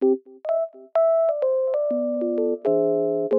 Thank you.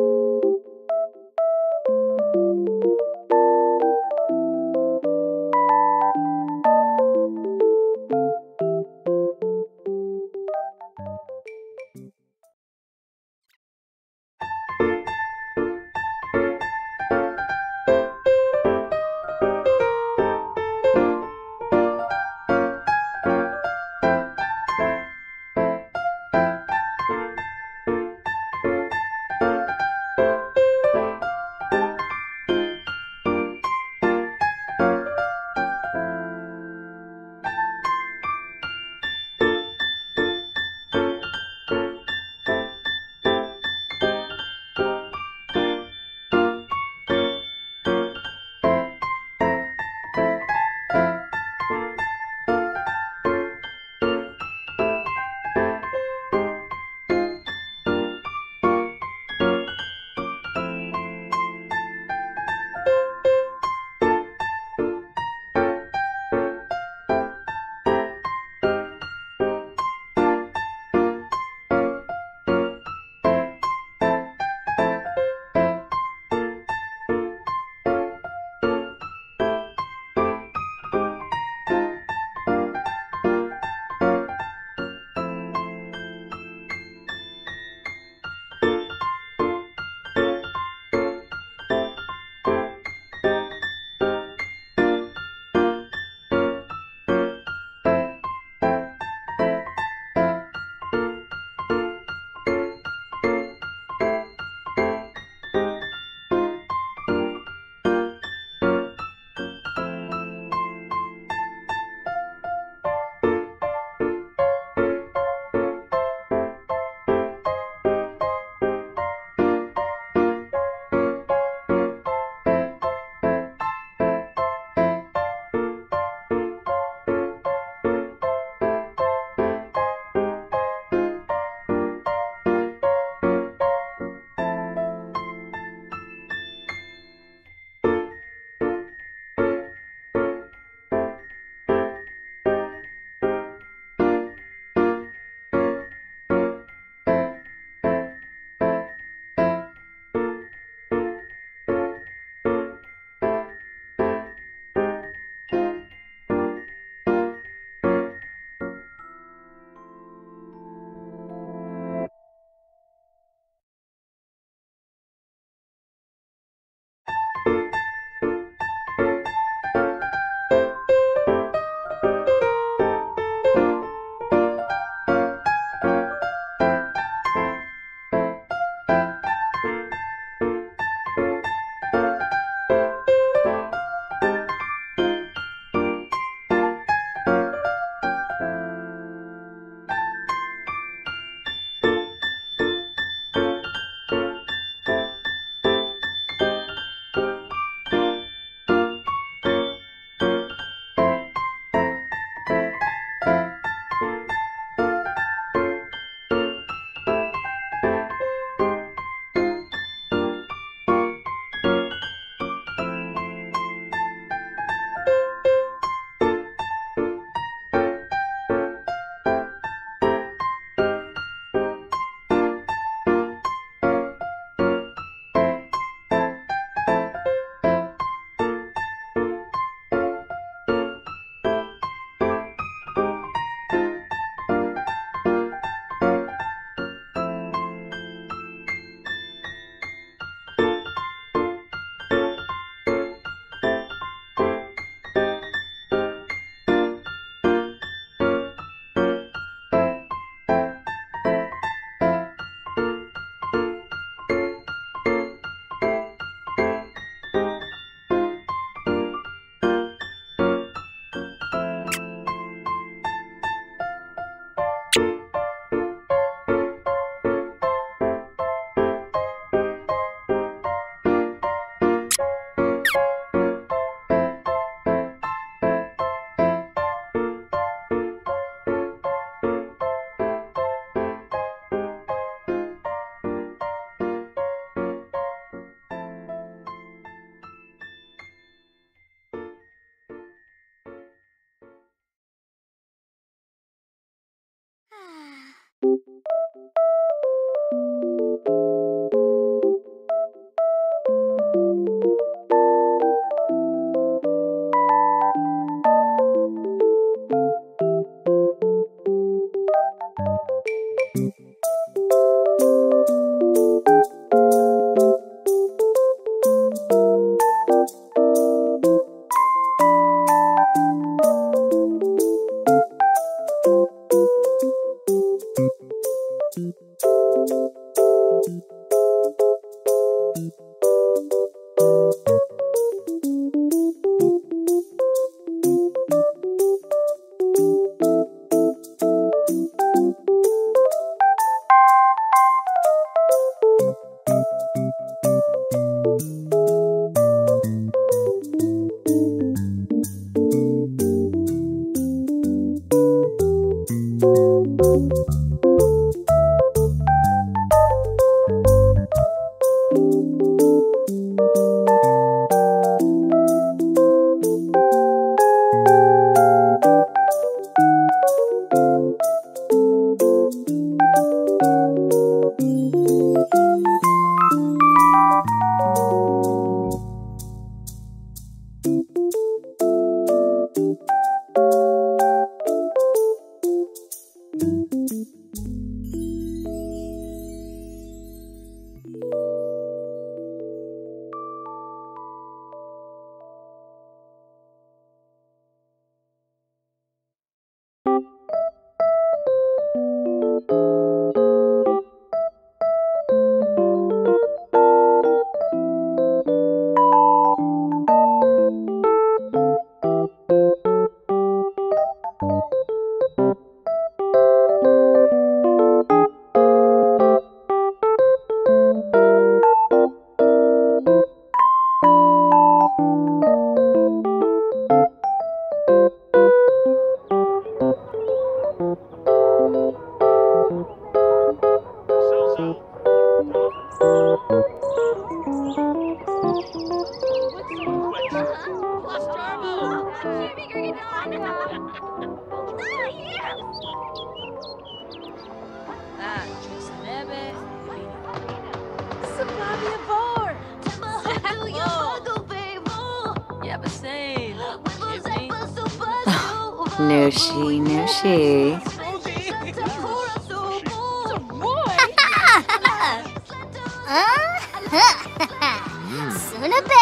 you. Nushi, Nushi. Soon a.